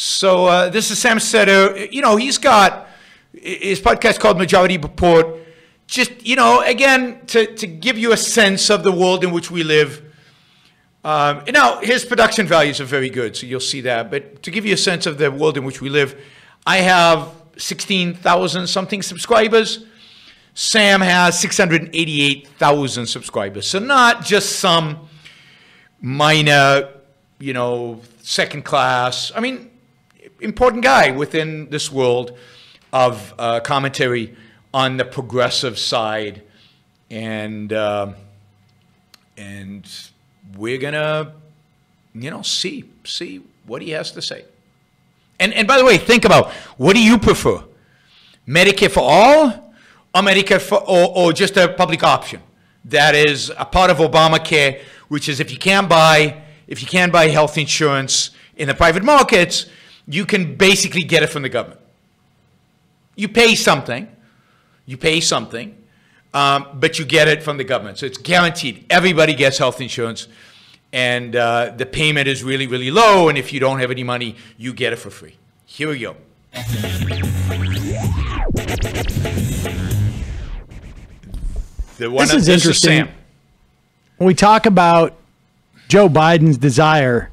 So uh, this is Sam Seder. You know, he's got his podcast called Majority Report. Just you know, again, to to give you a sense of the world in which we live. Um, now, his production values are very good, so you'll see that. But to give you a sense of the world in which we live, I have 16,000 something subscribers. Sam has 688,000 subscribers. So not just some minor, you know, second class. I mean, important guy within this world of uh, commentary on the progressive side, and uh, and we're gonna, you know, see see what he has to say. And and by the way, think about what do you prefer, Medicare for all, or Medicare for or, or just a public option? That is a part of Obamacare, which is if you can't buy if you can't buy health insurance in the private markets, you can basically get it from the government. You pay something, you pay something, um, but you get it from the government. So it's guaranteed. Everybody gets health insurance, and uh, the payment is really, really low. And if you don't have any money, you get it for free. Here we go. The one This is interesting. Sam. When we talk about Joe Biden's desire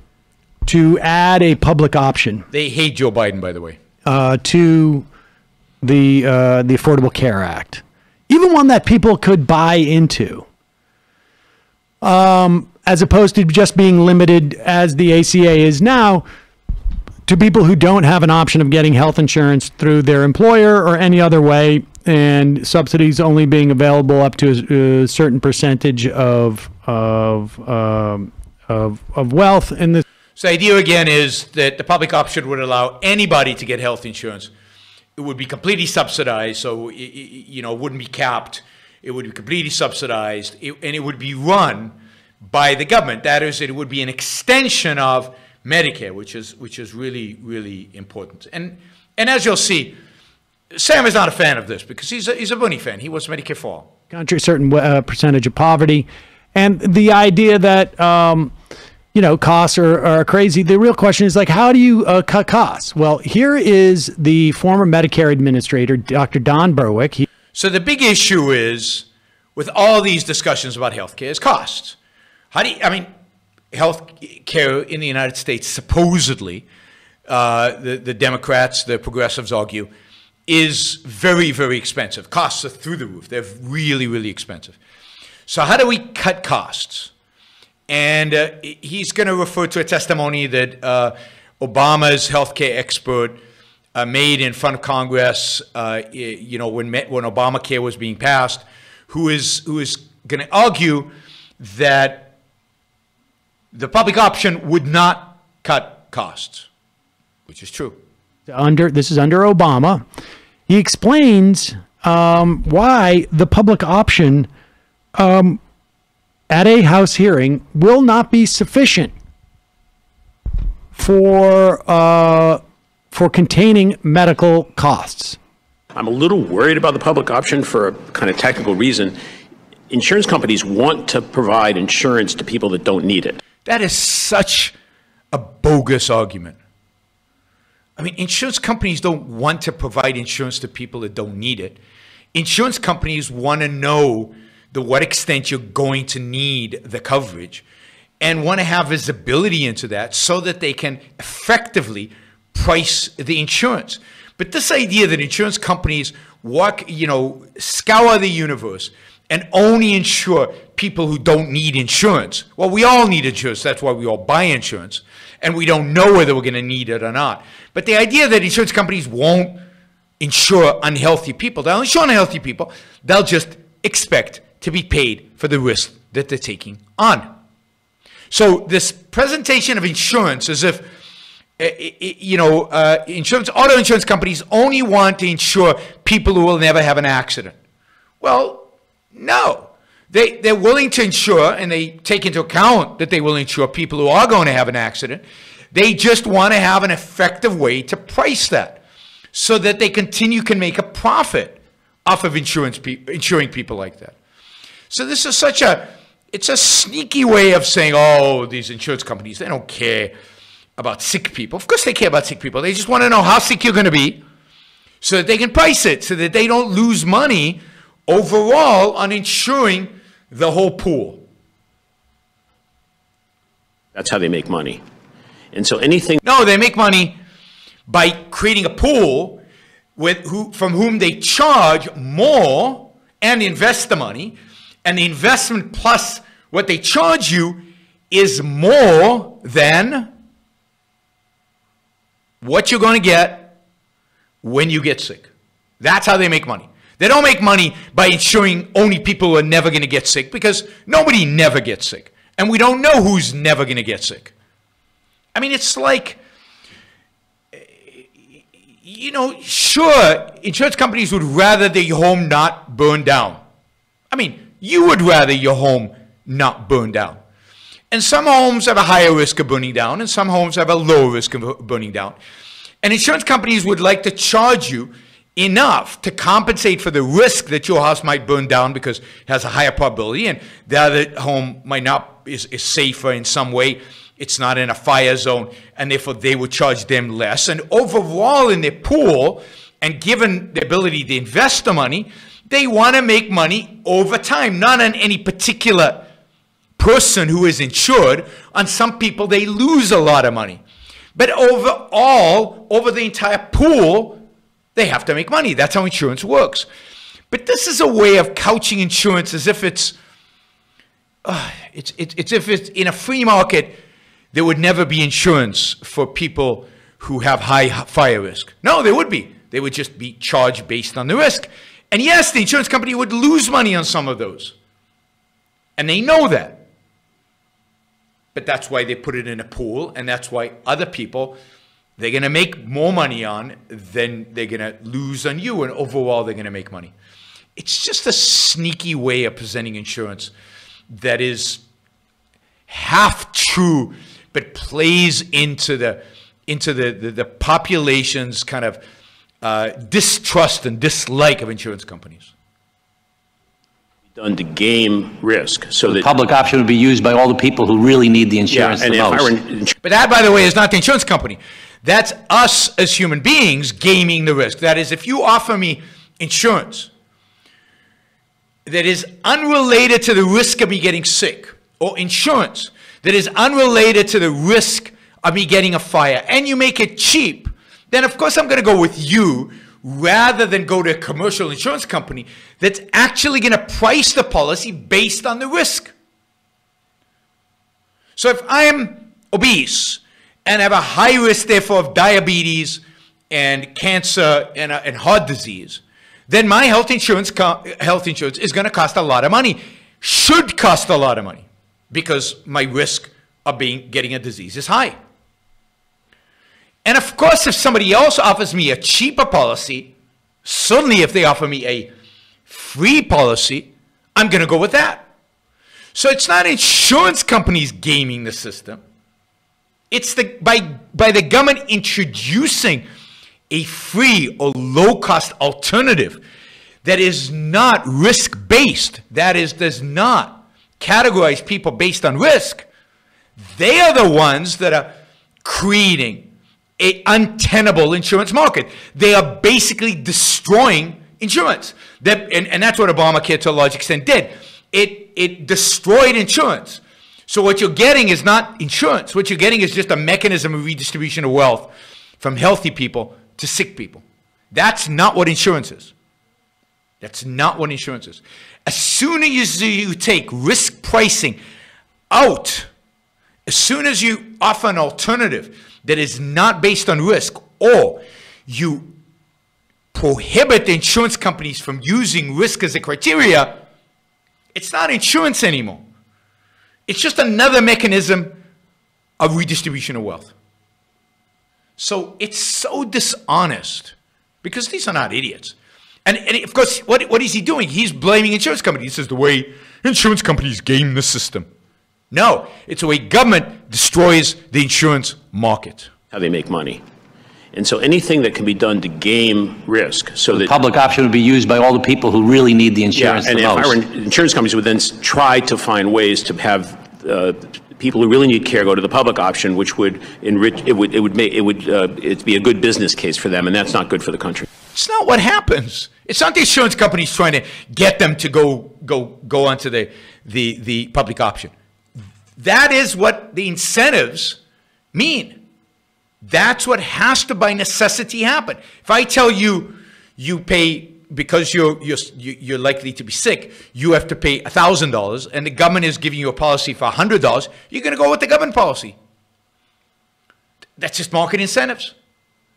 to add a public option. They hate Joe Biden, by the way. uh, to the uh, the Affordable Care Act, even one that people could buy into, um, as opposed to just being limited as the ACA is now to people who don't have an option of getting health insurance through their employer or any other way, and subsidies only being available up to a, a certain percentage of of um, of, of wealth in the So the idea again is that the public option would allow anybody to get health insurance. It would be completely subsidized, so i- i- you know, it wouldn't be capped. It would be completely subsidized, it- and it would be run by the government. That is, it would be an extension of Medicare, which is which is really really important. And and as you'll see, Sam is not a fan of this because he's a, he's a Bernie fan. He wants Medicare for all. country, certain uh, percentage of poverty, and the idea that um, you know costs are, are crazy. The real question is like, how do you uh, cut costs? Well, here is the former Medicare administrator, Dr. Don Berwick. He, So the big issue is with all these discussions about healthcare is costs. How do you, I mean, health care in the United States supposedly, uh, the, the Democrats, the progressives argue, is very, very expensive. Costs are through the roof. They're really, really expensive. So how do we cut costs? And uh, he's going to refer to a testimony that uh, Obama's healthcare expert uh, made in front of Congress, uh, you know, when, when Obamacare was being passed, who is, who is going to argue that the public option would not cut costs, which is true. under this is under Obama. He explains um, why the public option um, at a House hearing will not be sufficient for uh, for containing medical costs. I'm a little worried about the public option for a kind of technical reason. Insurance companies want to provide insurance to people that don't need it. That is such a bogus argument. I mean, insurance companies don't want to provide insurance to people that don't need it. Insurance companies want to know to what extent you're going to need the coverage and want to have visibility into that so that they can effectively price the insurance. But this idea that insurance companies walk, you know, scour the universe and only insure people who don't need insurance. Well, we all need insurance. That's why we all buy insurance. And we don't know whether we're going to need it or not. But the idea that insurance companies won't insure unhealthy people, they'll insure unhealthy people, they'll just expect to be paid for the risk that they're taking on. So this presentation of insurance as if uh, you know, uh, insurance, auto insurance companies only want to insure people who will never have an accident. Well, no. They, they're willing to insure, and they take into account that they will insure people who are going to have an accident. They just want to have an effective way to price that so that they continue can make a profit off of insurance pe- insuring people like that. So this is such a, it's a sneaky way of saying, oh, these insurance companies, they don't care about sick people. Of course, they care about sick people. They just want to know how sick you're going to be so that they can price it, so that they don't lose money overall on insuring the whole pool. That's how they make money. And so anything No, they make money by creating a pool with who, from whom they charge more and invest the money, and the investment plus what they charge you is more than what you're going to get when you get sick. That's how they make money. They don't make money by insuring only people who are never going to get sick because nobody never gets sick. And we don't know who's never going to get sick. I mean, it's like, you know, sure, insurance companies would rather their home not burn down. I mean, you would rather your home not burn down. And some homes have a higher risk of burning down, and some homes have a lower risk of burning down. And insurance companies would like to charge you enough to compensate for the risk that your house might burn down because it has a higher probability, and the other home might not is, is safer in some way. It's not in a fire zone, and therefore they would charge them less. And overall, in their pool, and given the ability to invest the money, they want to make money over time, not on any particular person who is insured. On some people, they lose a lot of money. But overall, over the entire pool, they have to make money. That's how insurance works. But this is a way of couching insurance as if it's, uh, it's, it's, it's if it's in a free market, there would never be insurance for people who have high fire risk. No, there would be. They would just be charged based on the risk. And yes, the insurance company would lose money on some of those. And they know that. But that's why they put it in a pool, and that's why other people they're going to make more money on than they're going to lose on you, and overall they're going to make money. It's just a sneaky way of presenting insurance that is half true, but plays into the into the the, the population's kind of uh, distrust and dislike of insurance companies. done to game risk so that Public option would be used by all the people who really need the yeah, insurance and the if I were most. in- But that, by the way, is not the insurance company. That's us as human beings gaming the risk. That is, if you offer me insurance that is unrelated to the risk of me getting sick, or insurance that is unrelated to the risk of me getting a fire, and you make it cheap, then of course I'm going to go with you rather than go to a commercial insurance company that's actually going to price the policy based on the risk. So if I'm obese and have a high risk, therefore, of diabetes and cancer and, uh, and heart disease, then my health insurance health insurance is going to cost a lot of money. Should cost a lot of money because my risk of being getting a disease is high. And of course, if somebody else offers me a cheaper policy, certainly if they offer me a free policy, I'm going to go with that. So it's not insurance companies gaming the system. It's the by by the government introducing a free or low cost alternative that is not risk based. That is does not categorize people based on risk. They are the ones that are creating a untenable insurance market. They are basically destroying insurance. That, and, and that's what Obamacare to a large extent did. It, it destroyed insurance. So what you're getting is not insurance. What you're getting is just a mechanism of redistribution of wealth from healthy people to sick people. That's not what insurance is. That's not what insurance is. As soon as you take risk pricing out, as soon as you offer an alternative that is not based on risk, or you prohibit the insurance companies from using risk as a criteria, it's not insurance anymore. It's just another mechanism of redistribution of wealth. So it's so dishonest because these are not idiots. And, and of course, what, what is he doing? He's blaming insurance companies. He says the way insurance companies game the system. No, it's the way government destroys the insurance market. how they make money. And so anything that can be done to game risk so that Public option would be used by all the people who really need the insurance. Yeah, insurance and the if I were, most. in- insurance companies would then try to find ways to have uh, people who really need care go to the public option, which would enrich, it would, it would make, it would, uh, it'd be a good business case for them, and that's not good for the country. It's not what happens. It's not the insurance companies trying to get them to go go go onto the the the public option. That is what the incentives mean. That's what has to by necessity happen. If I tell you you pay because you're you're you're likely to be sick, you have to pay thousand dollars, and the government is giving you a policy for hundred dollars. You're going to go with the government policy. That's just market incentives.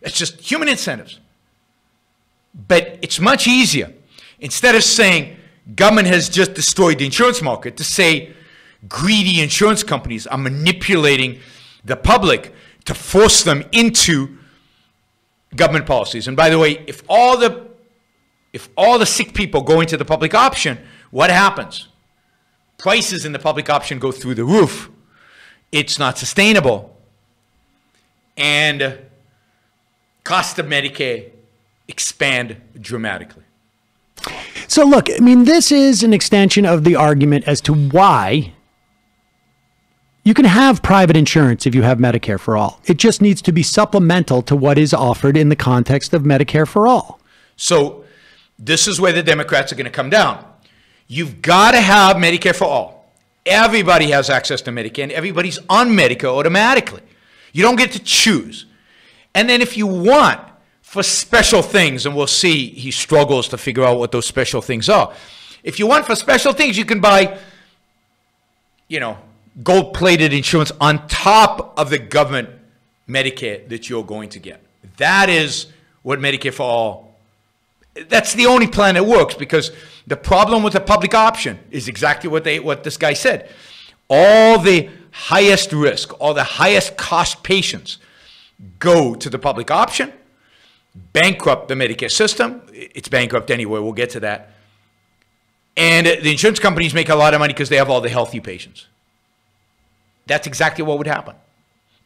That's just human incentives. But it's much easier, instead of saying government has just destroyed the insurance market, to say greedy insurance companies are manipulating the public to force them into government policies. And by the way, if all the if all the sick people go into the public option, what happens? Prices in the public option go through the roof. It's not sustainable. And cost of Medicare expand dramatically. So, look, I mean, this is an extension of the argument as to why you can have private insurance if you have Medicare for all. It just needs to be supplemental to what is offered in the context of Medicare for all. So, this is where the Democrats are going to come down. You've got to have Medicare for all. Everybody has access to Medicare, and everybody's on Medicare automatically. You don't get to choose. And then if you want for special things, and we'll see he struggles to figure out what those special things are. If you want for special things, you can buy, you know, gold plated insurance on top of the government Medicare that you're going to get. That is what Medicare for All. That's the only plan that works because the problem with the public option is exactly what they what this guy said. All the highest risk, all the highest cost patients go to the public option bankrupt the Medicare system. It's bankrupt anyway. We'll get to that. And the insurance companies make a lot of money because they have all the healthy patients. That's exactly what would happen.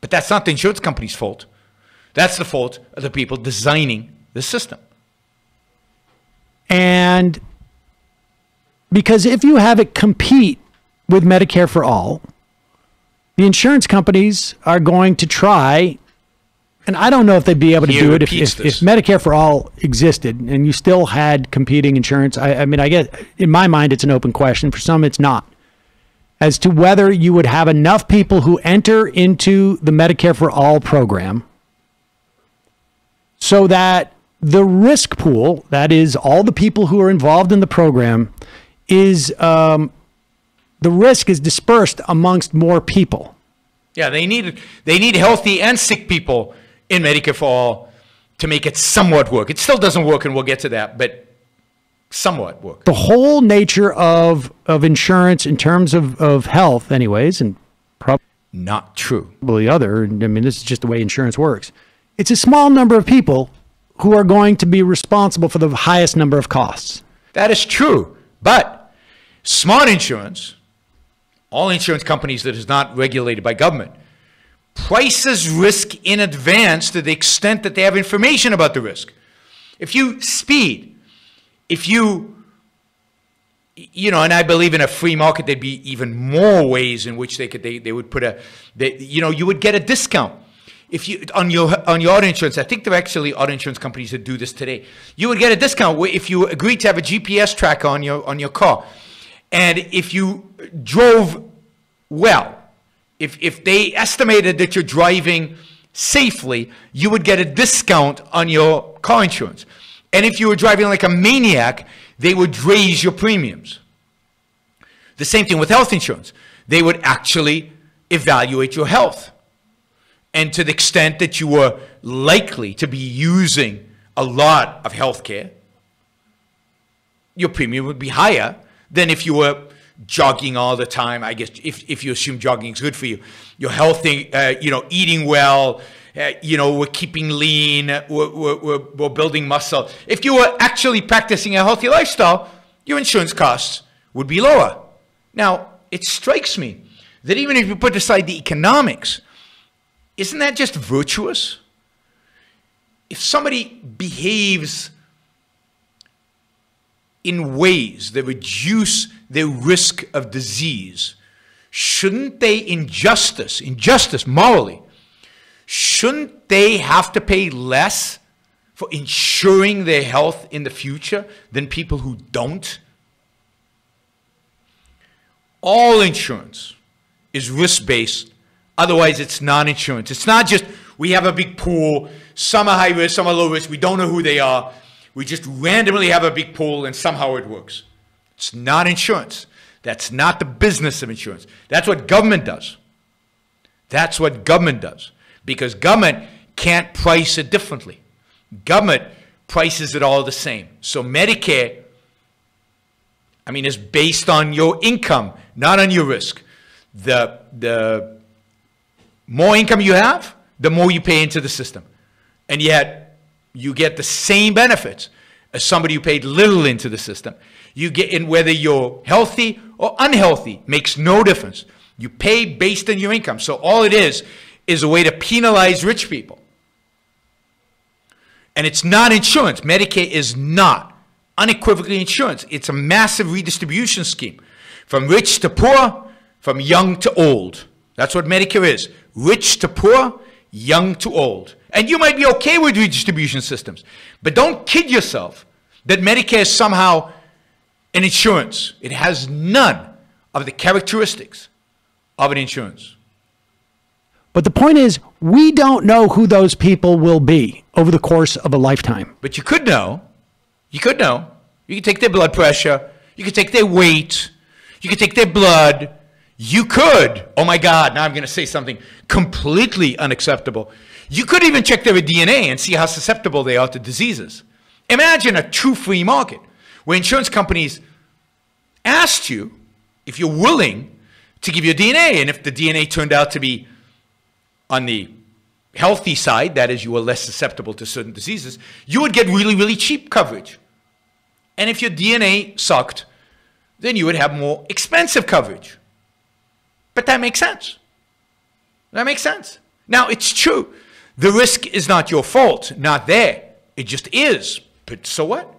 But that's not the insurance company's fault. That's the fault of the people designing the system. And because if you have it compete with Medicare for all, the insurance companies are going to try and I don't know if they'd be able to He do it if, if, if. Medicare for all existed and you still had competing insurance. I, I mean, I get in my mind, it's an open question. For some, it's not. As to whether you would have enough people who enter into the Medicare for all program so that the risk pool, that is, all the people who are involved in the program, is um, the risk is dispersed amongst more people. Yeah, they need they need healthy and sick people in Medicare for all to make it somewhat work. It still doesn't work, and we'll get to that, but somewhat work. the whole nature of of insurance in terms of of health anyways and probably Not true. probably other i mean this is just the way insurance works it's a small number of people who are going to be responsible for the highest number of costs That is true. But smart insurance, all insurance companies that is not regulated by government, prices risk in advance to the extent that they have information about the risk. If you speed, if you, you know, and I believe in a free market, there'd be even more ways in which they could, they, they would put a, they, you know, you would get a discount. If you on your on your auto insurance, I think there are actually auto insurance companies that do this today. You would get a discount if you agreed to have a GPS tracker on your on your car, and if you drove well, if if they estimated that you're driving safely, you would get a discount on your car insurance. And if you were driving like a maniac, they would raise your premiums. The same thing with health insurance. They would actually evaluate your health. And to the extent that you were likely to be using a lot of health care, your premium would be higher than if you were jogging all the time. I guess if, if you assume jogging is good for you, you're healthy, uh, you know, eating well, uh, you know, we're keeping lean, we're, we're, we're, we're building muscle. If you were actually practicing a healthy lifestyle, your insurance costs would be lower. Now, it strikes me that even if you put aside the economics, isn't that just virtuous? If somebody behaves in ways that reduce their risk of disease, shouldn't they, in justice, in justice, morally, shouldn't they have to pay less for ensuring their health in the future than people who don't? All insurance is risk based, otherwise, it's non insurance. It's not just we have a big pool, some are high risk, some are low risk, we don't know who they are. We just randomly have a big pool and somehow it works. It's not insurance. That's not the business of insurance. That's what government does. That's what government does. Because government can't price it differently. Government prices it all the same. So Medicare, I mean, is based on your income, not on your risk. The, the more income you have, the more you pay into the system. And yet, you get the same benefits as somebody who paid little into the system. You get in whether you're healthy or unhealthy, makes no difference. You pay based on your income. So all it is is a way to penalize rich people. And it's not insurance. Medicaid is not unequivocally insurance. It's a massive redistribution scheme from rich to poor, from young to old. That's what Medicare is. Rich to poor, young to old. And you might be okay with redistribution systems, but don't kid yourself that Medicare is somehow an insurance. It has none of the characteristics of an insurance. But the point is, we don't know who those people will be over the course of a lifetime. But you could know. You could know. You could take their blood pressure. You could take their weight. You could take their blood. You could, oh my God, now I'm going to say something completely unacceptable. You could even check their DNA and see how susceptible they are to diseases. Imagine a true free market where insurance companies asked you if you're willing to give your DNA. And if the DNA turned out to be on the healthy side, that is, you were less susceptible to certain diseases, you would get really, really cheap coverage. And if your DNA sucked, then you would have more expensive coverage. But that makes sense. That makes sense. Now, it's true. The risk is not your fault, not there. It just is. But so what?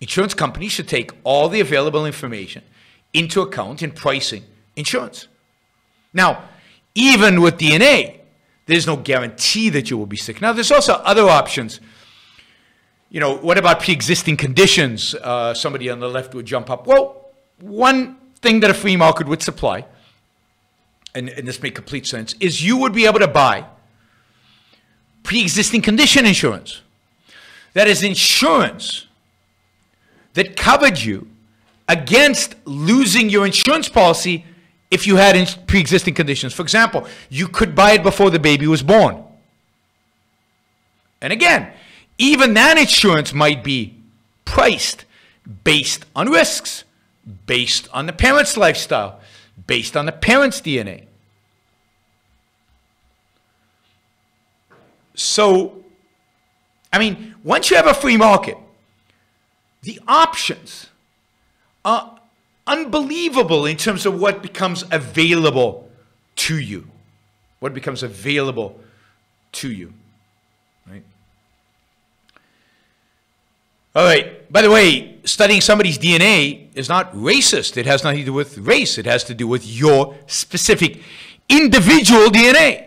Insurance companies should take all the available information into account in pricing insurance. Now, even with DNA, there's no guarantee that you will be sick. Now, there's also other options. You know, what about pre existing conditions? Uh, somebody on the left would jump up. Well, one thing that a free market would supply and, and this makes complete sense, is you would be able to buy pre-existing condition insurance. That is insurance that covered you against losing your insurance policy if you had pre-existing conditions. For example, you could buy it before the baby was born. And again, even that insurance might be priced based on risks, based on the parent's lifestyle, based on the parent's DNA. So, I mean, once you have a free market, the options are unbelievable in terms of what becomes available to you. What becomes available to you. Right? All right. By the way, studying somebody's DNA is not racist. It has nothing to do with race. It has to do with your specific individual DNA.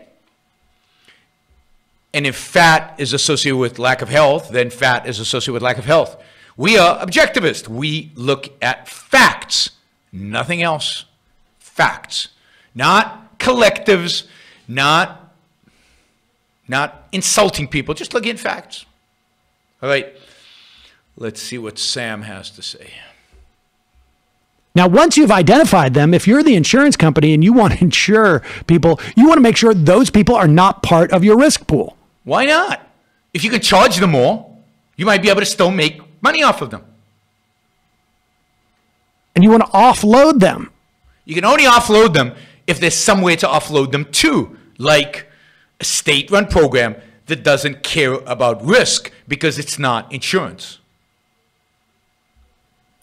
And if fat is associated with lack of health, then fat is associated with lack of health. We are objectivist. We look at facts, nothing else. Facts. Not collectives, not, not insulting people, just looking at facts. All right, let's see what Sam has to say. Now, once you've identified them, if you're the insurance company and you want to insure people, you want to make sure those people are not part of your risk pool. Why not? If you can charge them more, you might be able to still make money off of them. And you want to offload them. You can only offload them if there's some way to offload them to, like a state run program that doesn't care about risk because it's not insurance.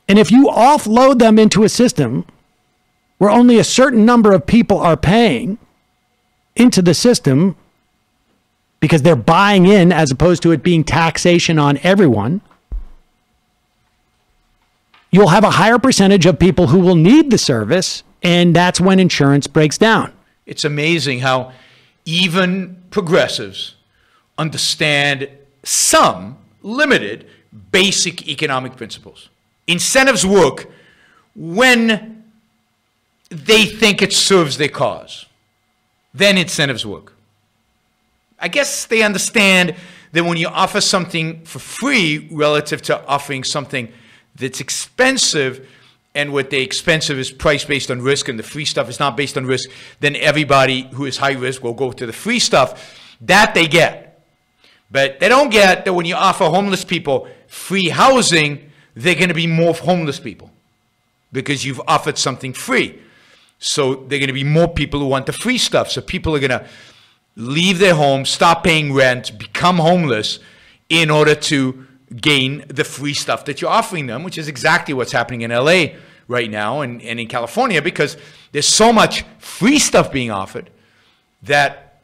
And if you offload them into a system where only a certain number of people are paying into the system, because they're buying in as opposed to it being taxation on everyone. You'll have a higher percentage of people who will need the service And that's when insurance breaks down. It's amazing how even progressives understand some limited basic economic principles. Incentives work when they think it serves their cause. Then incentives work. I guess they understand that when you offer something for free relative to offering something that's expensive, and what the expensive is priced based on risk and the free stuff is not based on risk, then everybody who is high risk will go to the free stuff. That they get. But they don't get that when you offer homeless people free housing, they're going to be more homeless people because you've offered something free. So they're going to be more people who want the free stuff. So people are going to leave their home, stop paying rent, become homeless in order to gain the free stuff that you're offering them, which is exactly what's happening in LA right now and, and in California because there's so much free stuff being offered that,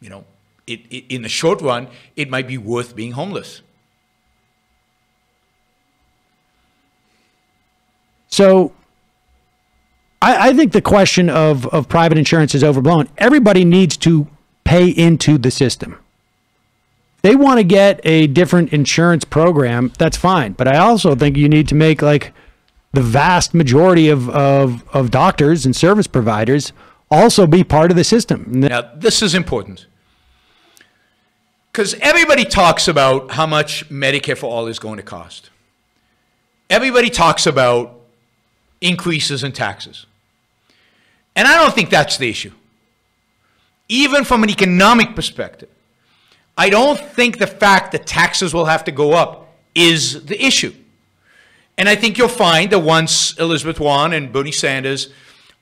you know, it, it, in the short run, it might be worth being homeless. So I, I think the question of, of private insurance is overblown. Everybody needs to pay into the system they want to get a different insurance program, that's fine. But I also think you need to make like the vast majority of, of, of doctors and service providers also be part of the system. Now, this is important because everybody talks about how much Medicare for All is going to cost. Everybody talks about increases in taxes. And I don't think that's the issue. Even from an economic perspective, I don't think the fact that taxes will have to go up is the issue. And I think you'll find that once Elizabeth Warren and Bernie Sanders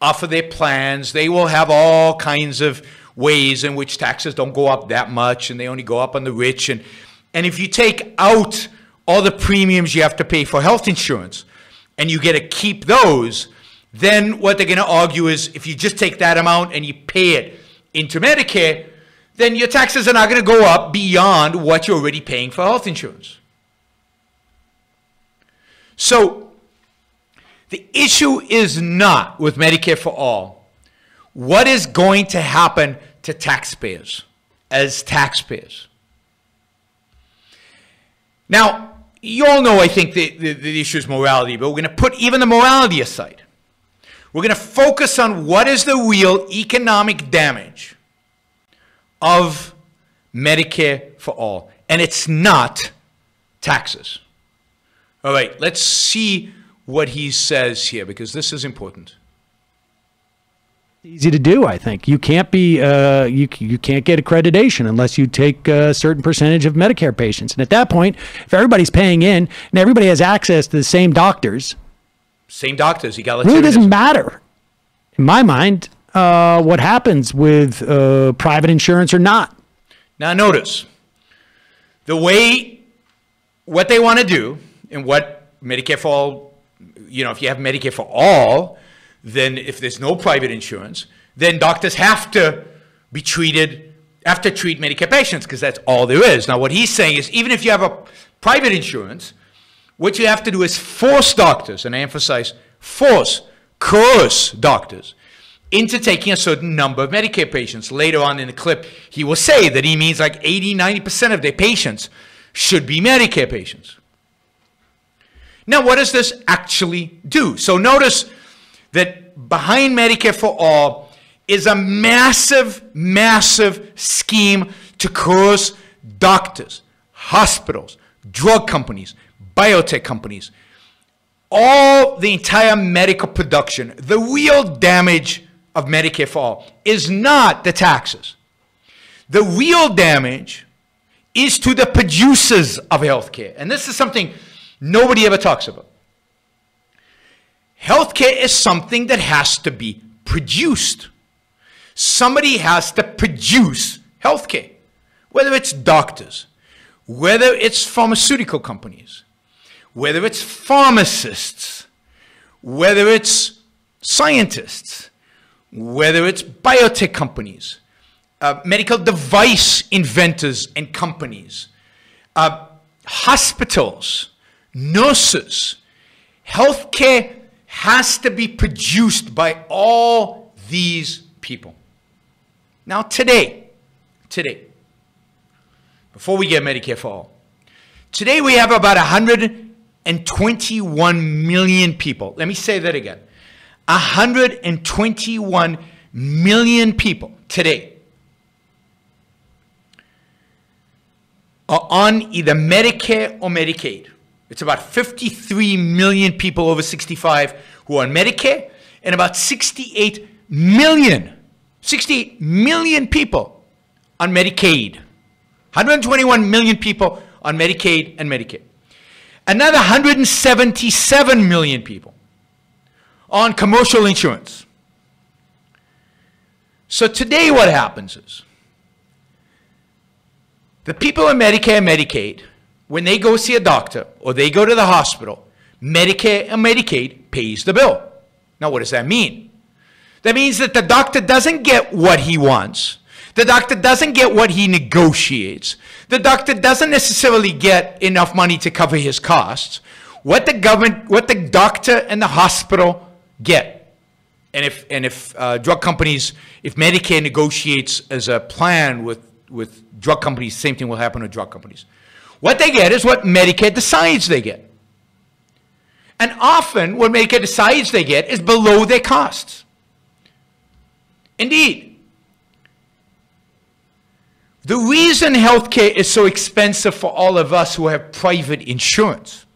offer their plans, they will have all kinds of ways in which taxes don't go up that much and they only go up on the rich. And, and if you take out all the premiums you have to pay for health insurance and you get to keep those, then what they're going to argue is if you just take that amount and you pay it into Medicare, then your taxes are not going to go up beyond what you're already paying for health insurance. So, the issue is not with Medicare for all what is going to happen to taxpayers as taxpayers. Now, you all know, I think, the, the, the issue is morality, but we're going to put even the morality aside. We're going to focus on what is the real economic damage of Medicare for all. And it's not taxes. All right, let's see what he says here because this is important. Easy to do, I think. You can't be uh, you you can't get accreditation unless you take a certain percentage of Medicare patients. And at that point, if everybody's paying in and everybody has access to the same doctors, same doctors, egalitarianism. Really doesn't matter. In my mind, uh, what happens with uh, private insurance or not. Now, notice the way what they want to do and what Medicare for all, you know, if you have Medicare for all, then if there's no private insurance, then doctors have to be treated, have to treat Medicare patients because that's all there is. Now, what he's saying is even if you have a private insurance, what you have to do is force doctors, and I emphasize force, coerce doctors into taking a certain number of Medicare patients. Later on in the clip, he will say that he means like 80, 90% of their patients should be Medicare patients. Now, what does this actually do? So notice that behind Medicare for All is a massive, massive scheme to coerce doctors, hospitals, drug companies, biotech companies, all the entire medical production, the real damage of Medicare for all is not the taxes. The real damage is to the producers of healthcare. And this is something nobody ever talks about. Healthcare is something that has to be produced. Somebody has to produce healthcare, whether it's doctors, whether it's pharmaceutical companies, whether it's pharmacists, whether it's scientists, whether it's biotech companies, uh, medical device inventors and companies, uh, hospitals, nurses, healthcare has to be produced by all these people. Now, today, today, before we get Medicare for all, today we have about 121 million people. Let me say that again 121 million people today are on either Medicare or Medicaid. It's about 53 million people over 65 who are on Medicare and about 68 million, 68 million people on Medicaid. 121 million people on Medicaid and Medicare. Another 177 million people on commercial insurance. So today what happens is the people in Medicare and Medicaid, when they go see a doctor or they go to the hospital, Medicare and Medicaid pays the bill. Now, what does that mean? That means that the doctor doesn't get what he wants. The doctor doesn't get what he negotiates. The doctor doesn't necessarily get enough money to cover his costs. What the government, what the doctor and the hospital get, and if and if uh, drug companies, if Medicare negotiates as a plan with with drug companies, same thing will happen with drug companies. What they get is what Medicare decides they get. And often what Medicare decides they get is below their costs. Indeed, the reason healthcare is so expensive for all of us who have private insurance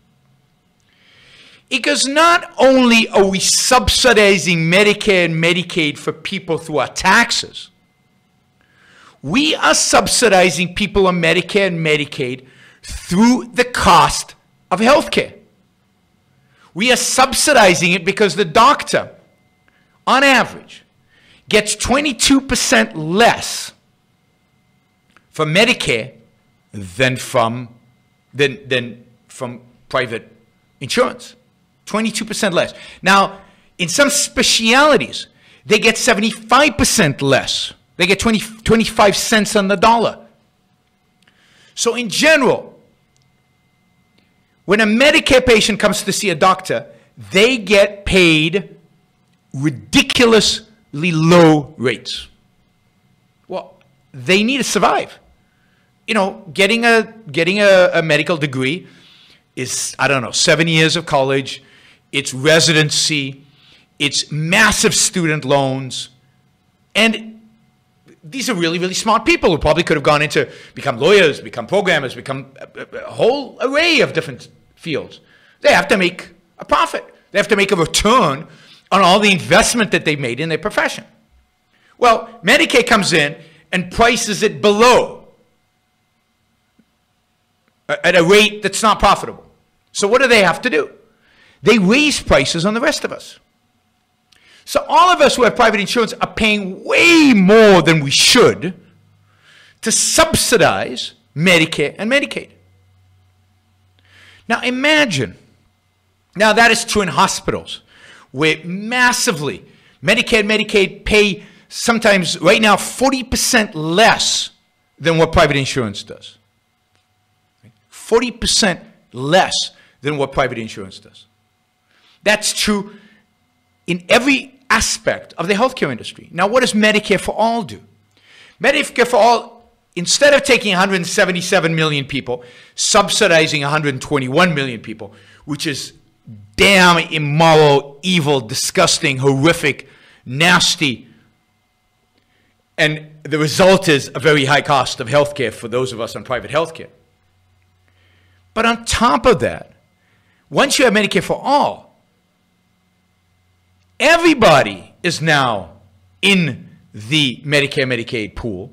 is because not only are we subsidizing Medicare and Medicaid for people through our taxes, we are subsidizing people on Medicare and Medicaid through the cost of healthcare. We are subsidizing it because the doctor, on average, gets 22% less from Medicare than from, than, than from private insurance. 22% less. Now, in some specialities, they get 75% less they get 20, 25 cents on the dollar. So, in general, when a Medicare patient comes to see a doctor, they get paid ridiculously low rates. Well, they need to survive. You know, getting a getting a, a medical degree is I don't know seven years of college, it's residency, it's massive student loans, and these are really, really smart people who probably could have gone into become lawyers, become programmers, become a, a whole array of different fields. They have to make a profit. They have to make a return on all the investment that they made in their profession. Well, Medicaid comes in and prices it below at a rate that's not profitable. So what do they have to do? They raise prices on the rest of us. So all of us who have private insurance are paying way more than we should to subsidize Medicare and Medicaid. Now imagine, now that is true in hospitals where massively Medicare and Medicaid pay sometimes right now 40% less than what private insurance does. 40% less than what private insurance does. That's true in every aspect of the healthcare industry. Now, what does Medicare for All do? Medicare for All, instead of taking 177 million people, subsidizing 121 million people, which is damn immoral, evil, disgusting, horrific, nasty, and the result is a very high cost of healthcare for those of us on private healthcare. But on top of that, once you have Medicare for all, everybody is now in the Medicare Medicaid pool.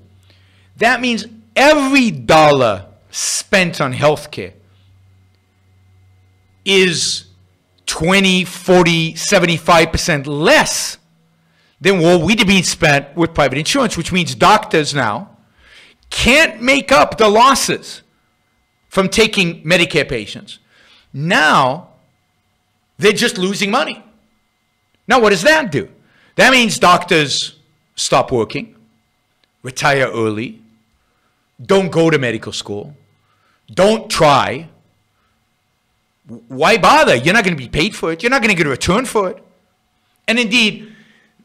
That means every dollar spent on healthcare is 20, 40, 75% less than what we'd be spent with private insurance, which means doctors now can't make up the losses from taking Medicare patients. Now they're just losing money. Now, what does that do? That means doctors stop working, retire early, don't go to medical school, don't try, why bother? You're not going to be paid for it. You're not going to get a return for it. And indeed,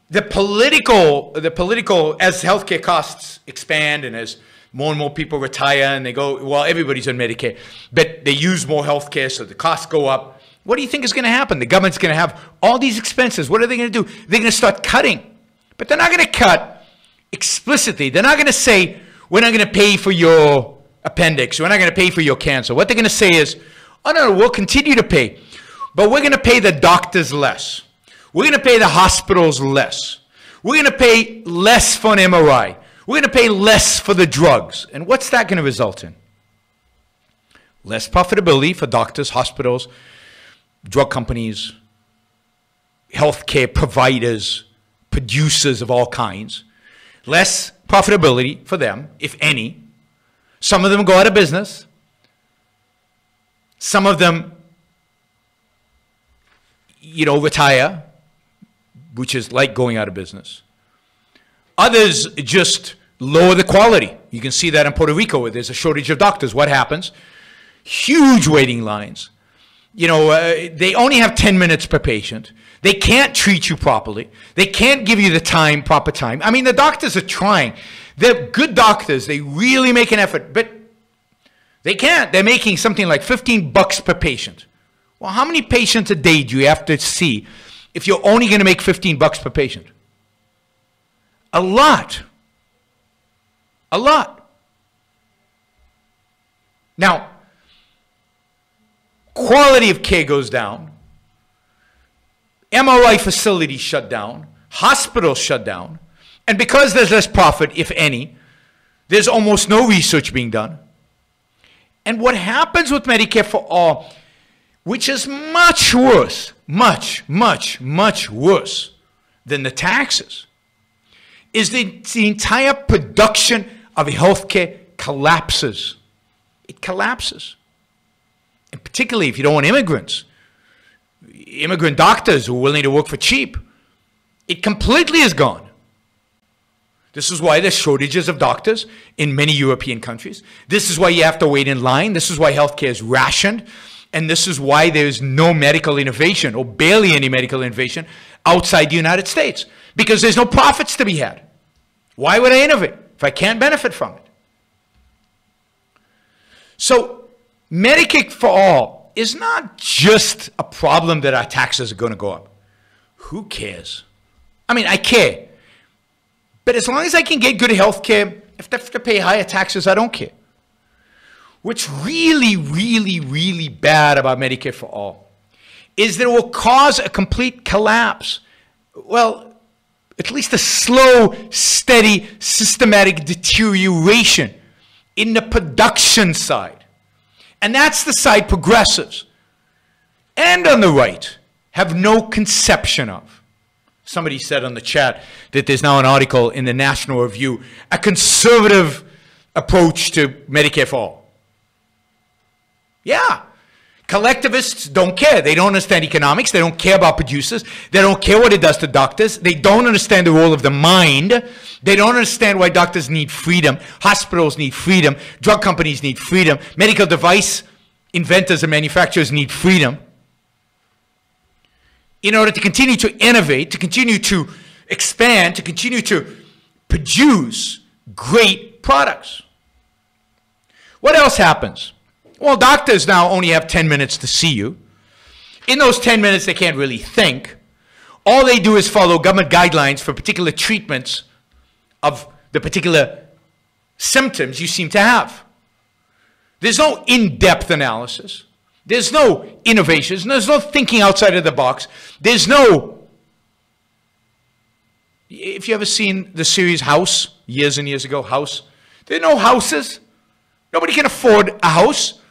the political, the political, as healthcare costs expand and as more and more people retire and they go, well, everybody's on Medicare, but they use more healthcare, so the costs go up. What do you think is going to happen? The government's going to have all these expenses. What are they going to do? They're going to start cutting. But they're not going to cut explicitly. They're not going to say, we're not going to pay for your appendix. We're not going to pay for your cancer. What they're going to say is, oh, no, no, we'll continue to pay. But we're going to pay the doctors less. We're going to pay the hospitals less. We're going to pay less for an MRI. We're going to pay less for the drugs. And what's that going to result in? Less profitability for doctors, hospitals, drug companies, healthcare providers, producers of all kinds. Less profitability for them, if any. Some of them go out of business. Some of them, you know, retire which is like going out of business. Others just lower the quality. You can see that in Puerto Rico where there's a shortage of doctors. What happens? Huge waiting lines. You know, uh, they only have 10 minutes per patient. They can't treat you properly. They can't give you the time, proper time. I mean, the doctors are trying. They're good doctors. They really make an effort, but they can't. They're making something like 15 bucks per patient. Well, how many patients a day do you have to see if you're only going to make 15 bucks per patient? A lot. A lot. Now, quality of care goes down. MRI facilities shut down. Hospitals shut down. And because there's less profit, if any, there's almost no research being done. And what happens with Medicare for all which is much worse, much, much, much worse than the taxes, is the, the entire production of healthcare collapses. It collapses. And particularly if you don't want immigrants, immigrant doctors who are willing to work for cheap, it completely is gone. This is why there's shortages of doctors in many European countries. This is why you have to wait in line. This is why healthcare is rationed. And this is why there's no medical innovation or barely any medical innovation outside the United States because there's no profits to be had. Why would I innovate if I can't benefit from it? So, Medicare for all is not just a problem that our taxes are going to go up. Who cares? I mean, I care. But as long as I can get good health care, if I have to pay higher taxes, I don't care. What's really, really, really bad about Medicare for All is that it will cause a complete collapse. Well, at least a slow, steady, systematic deterioration in the production side. And that's the side progressives and on the right have no conception of. Somebody said on the chat that there's now an article in the National Review, a conservative approach to Medicare for all. Yeah. Collectivists don't care. They don't understand economics. They don't care about producers. They don't care what it does to doctors. They don't understand the role of the mind. They don't understand why doctors need freedom. Hospitals need freedom. Drug companies need freedom. Medical device inventors and manufacturers need freedom. In order to continue to innovate, to continue to expand, to continue to produce great products. What else happens? Well, doctors now only have 10 minutes to see you. In those 10 minutes, they can't really think. All they do is follow government guidelines for particular treatments of the particular symptoms you seem to have. There's no in depth analysis. There's no innovations. There's no thinking outside of the box. There's no. If you ever seen the series House, years and years ago, House, there are no houses. Nobody can afford a house.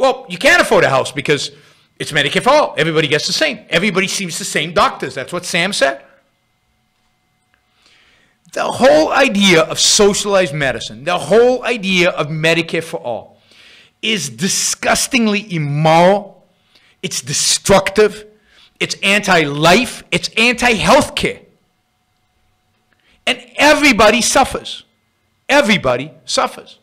Well, you can't afford a house because it's Medicare for all. Everybody gets the same. Everybody sees the same doctors. That's what Sam said. The whole idea of socialized medicine, the whole idea of Medicare for all, is disgustingly immoral. It's destructive. It's anti life. It's anti healthcare. And everybody suffers. Everybody suffers.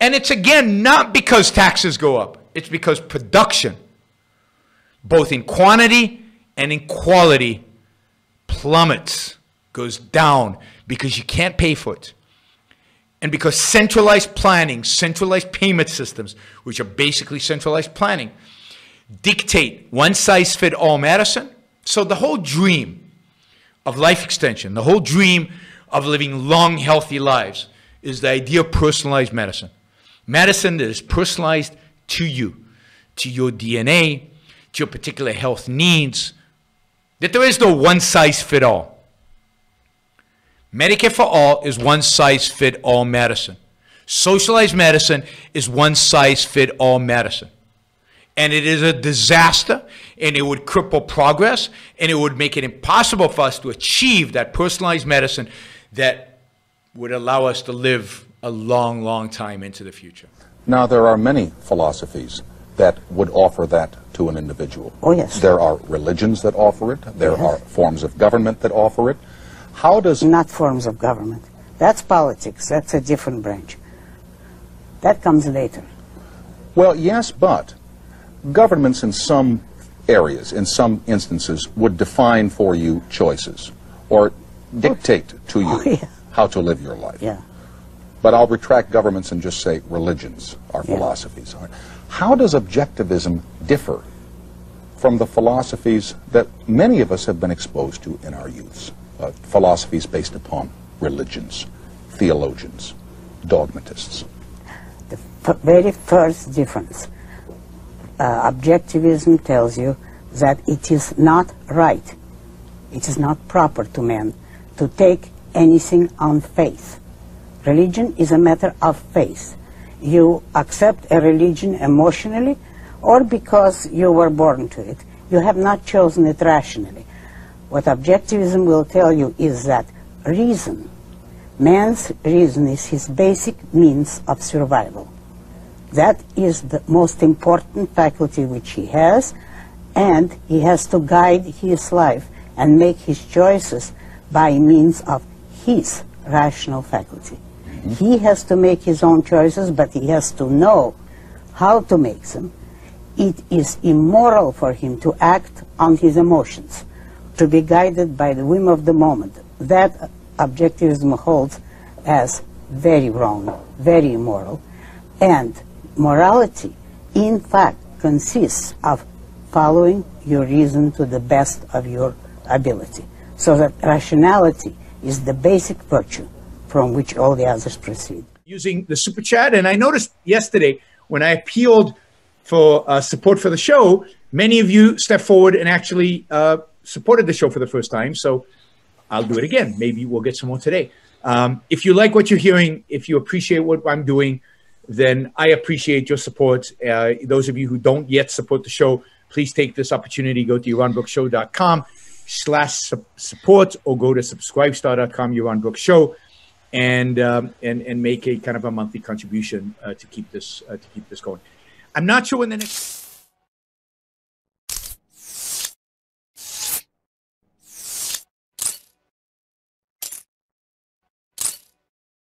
And it's again not because taxes go up, it's because production both in quantity and in quality, plummets, goes down because you can't pay for it. And because centralized planning, centralized payment systems, which are basically centralized planning, dictate one size fit all medicine. So the whole dream of life extension, the whole dream of living long, healthy lives is the idea of personalized medicine. Medicine that is personalized to you, to your DNA, to your particular health needs, that there is no one size fit all. Medicare for all is one size fit all medicine. Socialized medicine is one size fit all medicine. And it is a disaster, and it would cripple progress, and it would make it impossible for us to achieve that personalized medicine that would allow us to live a long, long time into the future. Now, there are many philosophies that would offer that to an individual. Oh, yes. There are religions that offer it. There Yes. are forms of government that offer it. How does Not forms of government. That's politics. That's a different branch. That comes later. Well, yes, but governments in some areas, in some instances, would define for you choices or dictate to oh, you Oh, yeah. how to live your life. Yeah. But I'll retract governments and just say religions are Yeah. philosophies. How does objectivism differ from the philosophies that many of us have been exposed to in our youths? Uh, philosophies based upon religions, theologians, dogmatists. The f- very first difference. Uh, objectivism tells you that it is not right, it is not proper to man to take anything on faith. Religion is a matter of faith. You accept a religion emotionally or because you were born to it. You have not chosen it rationally. What objectivism will tell you is that reason, man's reason is his basic means of survival. That is the most important faculty which he has, and he has to guide his life and make his choices by means of his rational faculty. He has to make his own choices, but he has to know how to make them. It is immoral for him to act on his emotions, to be guided by the whim of the moment. That objectivism holds as very wrong, very immoral. And morality, in fact, consists of following your reason to the best of your ability. So that rationality is the basic virtue from which all the others proceed. using the super chat. And I noticed yesterday when I appealed for uh, support for the show, many of you stepped forward and actually uh, supported the show for the first time. So I'll do it again. Maybe we'll get some more today. Um, if you like what you're hearing, if you appreciate what I'm doing, then I appreciate your support. Uh, those of you who don't yet support the show, please take this opportunity. Go to YaronBrookShow.com slash su- support or go to subscribestar.com, Yaron Brook Show and um, and and make a kind of a monthly contribution uh, to keep this uh, to keep this going. I'm not sure when the next.